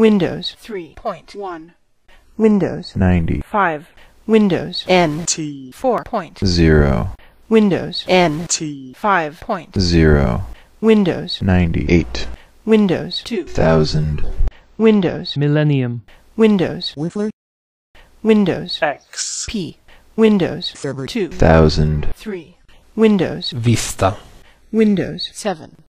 Windows. 3.1 Windows. Ninety. Five, Windows. N. T. 4.0 Windows. N. T. 5.0 Windows. 98 Windows. Two. Thousand, Windows. Millennium. Windows. Whistler. Windows. X. P. Windows. Server 2 Windows. Vista. Windows. 7